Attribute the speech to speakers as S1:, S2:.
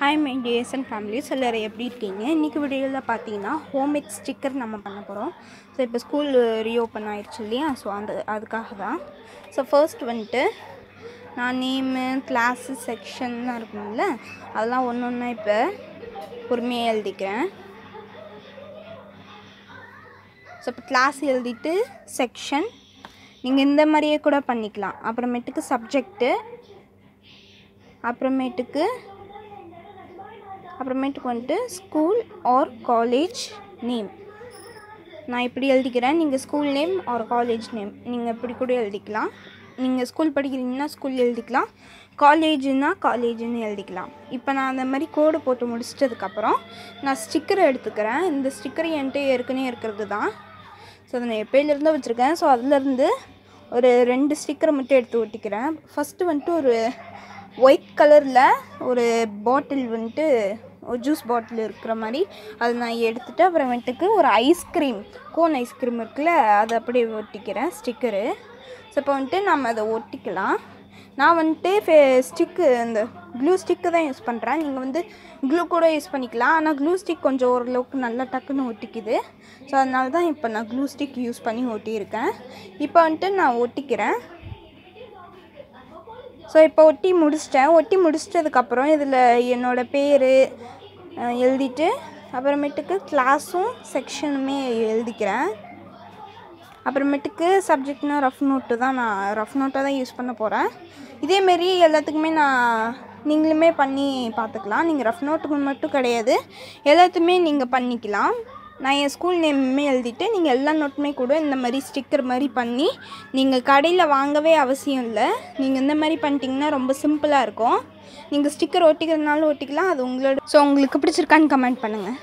S1: Hi my TSN families எல்லோரும் எப்படி இருக்கீங்க? இன்றைக்கி வீடியோவில் பார்த்தீங்கன்னா ஹோம்மேட் ஸ்டிக்கர் நம்ம பண்ண போகிறோம் ஸோ இப்போ ஸ்கூல் ரீஓப்பன் ஆயிடுச்சு இல்லையா? ஸோ அந்த அதுக்காக தான் ஸோ ஃபர்ஸ்ட் வந்துட்டு நான் நேமு கிளாஸு செக்ஷன்லாம் இருக்கும்ல அதெல்லாம் ஒன்று ஒன்றா இப்போ பொறுமையாக எழுதிக்கிறேன். ஸோ இப்போ கிளாஸ் எழுதிட்டு செக்ஷன் நீங்கள் இந்த மாதிரியே கூட பண்ணிக்கலாம். அப்புறமேட்டுக்கு சப்ஜெக்ட்டு அப்புறமேட்டுக்கு அப்புறமேட்டுக்கு வந்துட்டு ஸ்கூல் ஆர் காலேஜ் நேம் நான் இப்படி எழுதிக்கிறேன். நீங்கள் school name or college name நீங்கள் இப்படி கூட எழுதிக்கலாம். நீங்கள் ஸ்கூல் படிக்கிறீங்கன்னா ஸ்கூல் எழுதிக்கலாம். காலேஜுன்னா காலேஜுன்னு எழுதிக்கலாம். இப்போ நான் அந்த மாதிரி கோடு போட்டு முடிச்சிட்டதுக்கப்புறம் நான் ஸ்டிக்கரை எடுத்துக்கிறேன். இந்த ஸ்டிக்கர் என்கிட்ட ஏற்கனவே இருக்கிறது தான். ஸோ அதை நான் எப்பயிலேருந்து வச்சுருக்கேன். ஸோ அதுலேருந்து ஒரு ரெண்டு ஸ்டிக்கரை மட்டும் எடுத்து ஒட்டிக்கிறேன். ஃபஸ்ட்டு வந்துட்டு ஒரு ஒயிட் கலரில் ஒரு பாட்டில் வந்துட்டு ஒரு ஜூஸ் பாட்டில் இருக்கிற மாதிரி. அதை நான் எடுத்துகிட்டு அப்புறமேட்டுக்கு ஒரு ஐஸ்கிரீம் கோன் ஐஸ்கிரீம் இருக்குல்ல அதை அப்படியே ஒட்டிக்கிறேன் ஸ்டிக்கரு ஸோ இப்போ வந்துட்டு நம்ம அதை ஒட்டிக்கலாம். நான் வந்துட்டு ஃபே ஸ்டிக்கு இந்த க்ளூ ஸ்டிக்கு தான் யூஸ் பண்ணுறேன் நீங்கள் வந்து க்ளூ கூட யூஸ் பண்ணிக்கலாம். ஆனால் க்ளூ ஸ்டிக் கொஞ்சம் ஓரளவுக்கு நல்லா டக்குன்னு ஒட்டிக்குது. ஸோ அதனால தான் இப்போ நான் க்ளூ ஸ்டிக் யூஸ் பண்ணி ஒட்டியிருக்கேன். இப்போ வந்துட்டு நான் ஒட்டிக்கிறேன். ஸோ இப்போ ஒட்டி முடிச்சிட்டேன். ஒட்டி முடிச்சிட்டதுக்கப்புறம் இதில் என்னோடய பேர் எழுதிட்டு அப்புறமேட்டுக்கு கிளாஸும் செக்ஷனுமே எழுதிக்கிறேன். அப்புறமேட்டுக்கு சப்ஜெக்ட்னா ரஃப் நோட்டு தான் நான் ரஃப் நோட்டை தான் யூஸ் பண்ண போகிறேன் இதேமாரி எல்லாத்துக்குமே நான் நீங்களுமே பண்ணி பார்த்துக்கலாம். நீங்கள் ரஃப் நோட்டுக்கு மட்டும் கிடையாது. எல்லாத்தையுமே நீங்கள் பண்ணிக்கலாம். நான் என் ஸ்கூல் நேமுமே எழுதிட்டு நீங்கள் எல்லா நோட்டுமே கூட இந்த மாதிரி ஸ்டிக்கர் மாதிரி பண்ணி நீங்கள் கடையில் வாங்கவே அவசியம் இல்லை. நீங்கள் இந்த மாதிரி பண்ணிட்டீங்கன்னா ரொம்ப சிம்பிளாக இருக்கும். நீங்கள் ஸ்டிக்கர் ஒட்டிக்கிறதுனாலும் ஒட்டிக்கலாம் அது உங்களோட ஸோ உங்களுக்கு பிடிச்சிருக்கான்னு கமெண்ட் பண்ணுங்கள்